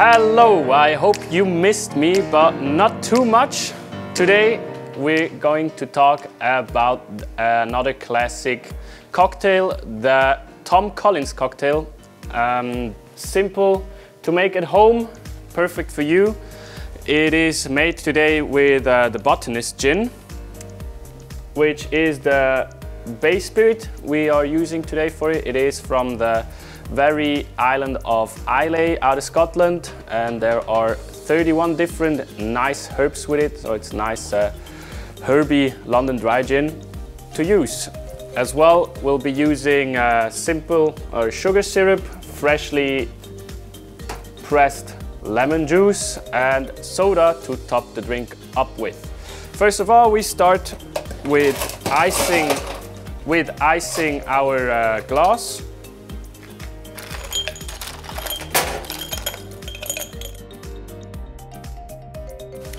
Hello, I hope you missed me, but not too much. Today we're going to talk about another classic cocktail, the Tom Collins cocktail. Um, simple to make at home, perfect for you. It is made today with uh, the Botanist gin, which is the base spirit we are using today for it. It is from the very island of Islay out of Scotland and there are 31 different nice herbs with it so it's nice uh, herby London dry gin to use. As well we'll be using uh, simple uh, sugar syrup, freshly pressed lemon juice and soda to top the drink up with. First of all we start with icing with icing our uh, glass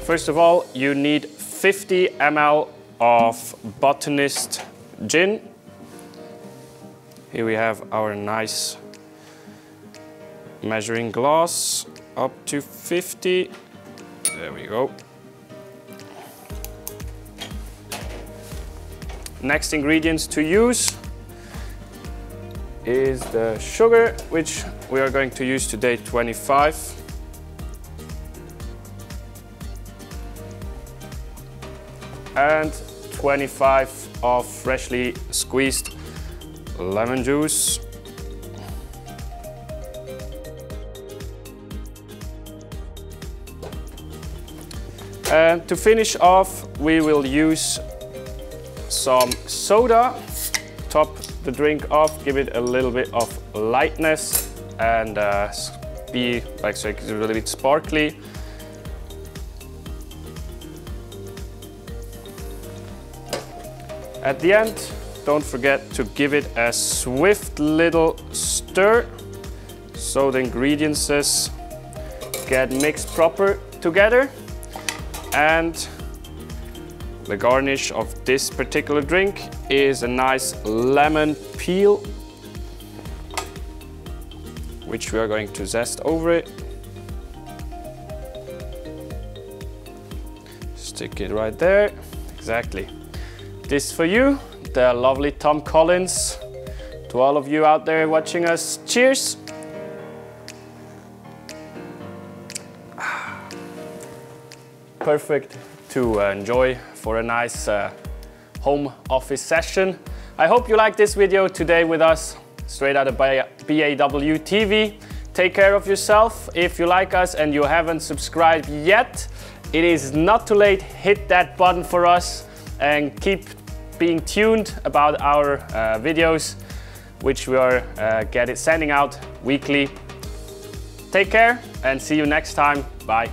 First of all, you need 50 ml of Botanist gin. Here we have our nice measuring glass up to 50. There we go. Next ingredients to use is the sugar, which we are going to use today 25 and 25 of freshly squeezed lemon juice. And to finish off, we will use some soda, top the drink off, give it a little bit of lightness and uh, be like so it's a little bit sparkly. At the end, don't forget to give it a swift little stir so the ingredients get mixed proper together. And the garnish of this particular drink is a nice lemon peel, which we are going to zest over it. Stick it right there, exactly. This for you, the lovely Tom Collins. To all of you out there watching us, cheers! Perfect to uh, enjoy for a nice uh, home office session. I hope you like this video today with us, straight out of BAW TV. Take care of yourself. If you like us and you haven't subscribed yet, it is not too late. Hit that button for us and keep being tuned about our uh, videos, which we are uh, getting, sending out weekly. Take care and see you next time. Bye.